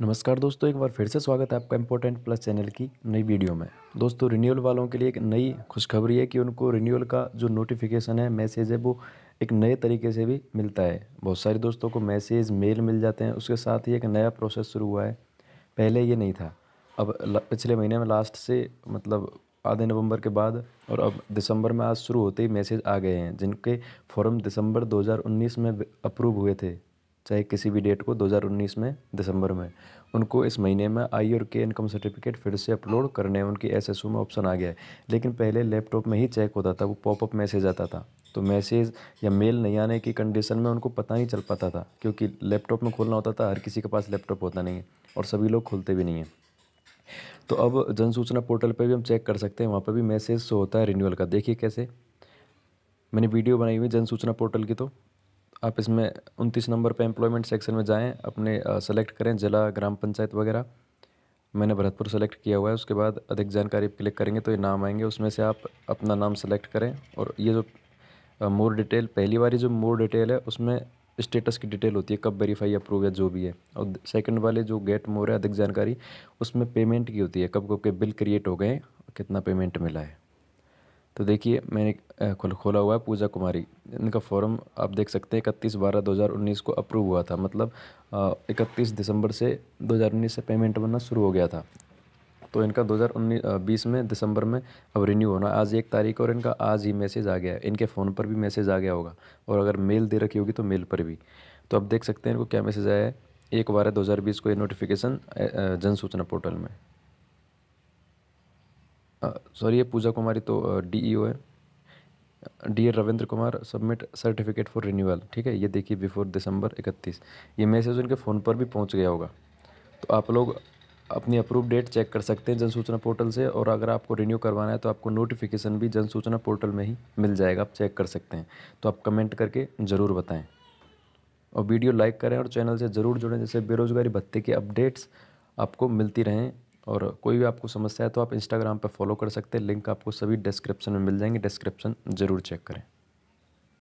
नमस्कार दोस्तों, एक बार फिर से स्वागत है आपका इम्पोर्टेंट प्लस चैनल की नई वीडियो में। दोस्तों रिन्यूअल वालों के लिए एक नई खुशखबरी है कि उनको रिन्यूअल का जो नोटिफिकेशन है मैसेज है, वो एक नए तरीके से भी मिलता है। बहुत सारे दोस्तों को मैसेज मेल मिल जाते हैं, उसके साथ ही एक नया प्रोसेस शुरू हुआ है। पहले ये नहीं था। अब पिछले महीने में लास्ट से मतलब आधे नवंबर के बाद और अब दिसंबर में आज शुरू होते ही मैसेज आ गए हैं, जिनके फॉर्म दिसंबर 2019 में अप्रूव हुए थे। चाहे किसी भी डेट को 2019 में, दिसंबर में। उनको इस महीने में आई और के इनकम सर्टिफिकेट फिर से अपलोड करने, उनकी एस में ऑप्शन आ गया है। लेकिन पहले लैपटॉप में ही चेक होता था, वो पॉपअप मैसेज आता था। तो मैसेज या मेल नहीं आने की कंडीशन में उनको पता नहीं चल पाता था, क्योंकि लैपटॉप में खोलना होता था, हर किसी के पास लैपटॉप होता नहीं है और सभी लोग खोलते भी नहीं हैं। तो अब जन सूचना पोर्टल पर भी हम चेक कर सकते हैं, वहाँ पर भी मैसेज होता है रिन्यूअल का। देखिए कैसे। मैंने वीडियो बनाई हुई जन सूचना पोर्टल की तो। आप इसमें उनतीस नंबर पे एम्प्लॉयमेंट सेक्शन में जाएँ, अपने सेलेक्ट करें ज़िला, ग्राम पंचायत वगैरह। मैंने भरतपुर सेलेक्ट किया हुआ है, उसके बाद अधिक जानकारी क्लिक करेंगे तो ये नाम आएँगे, उसमें से आप अपना नाम सेलेक्ट करें और ये जो मोर डिटेल पहली बारी जो मोर डिटेल है, उसमें स्टेटस की डिटेल होती है, कब वेरीफाई अप्रूव या जो भी है। और सेकंड वाले जो गेट मोर है, अधिक जानकारी, उसमें पेमेंट की होती है, कब कब के बिल क्रिएट हो गए, कितना पेमेंट मिला है। तो देखिए, मैंने खोल, खोला हुआ है पूजा कुमारी। इनका फॉर्म आप देख सकते हैं, इकतीस बारह दो हज़ार उन्नीस को अप्रूव हुआ था। मतलब इकतीस दिसंबर से दो हज़ार उन्नीस से पेमेंट बनना शुरू हो गया था। तो इनका दो हज़ार उन्नीस बीस में, दिसंबर में अब रिन्यू होना आज एक तारीख और इनका आज ही मैसेज आ गया है। इनके फ़ोन पर भी मैसेज आ गया होगा और अगर मेल दे रखी होगी तो मेल पर भी। तो आप देख सकते हैं इनको क्या मैसेज आया है। एक बारह दो हज़ार बीस को ये नोटिफिकेशन जन सूचना पोर्टल में। सॉरी, ये पूजा कुमारी तो डीईओ है। Dear Ravindra Kumar submit certificate for renewal ठीक है? ये देखिए बिफोर दिसंबर इकतीस। ये मैसेज उनके फ़ोन पर भी पहुँच गया होगा। तो आप लोग अपनी अप्रूव डेट चेक कर सकते हैं जन सूचना पोर्टल से, और अगर आपको रिन्यू करवाना है तो आपको नोटिफिकेशन भी जन सूचना पोर्टल में ही मिल जाएगा। आप चेक कर सकते हैं। तो आप कमेंट करके ज़रूर बताएँ। और वीडियो लाइक करें और चैनल से ज़रूर जुड़ें, जैसे बेरोज़गारी भत्ते की अपडेट्स आपको मिलती रहें। और कोई भी आपको समस्या है तो आप इंस्टाग्राम पर फॉलो कर सकते हैं। लिंक आपको सभी डिस्क्रिप्शन में मिल जाएँगे। डिस्क्रिप्शन ज़रूर चेक करें।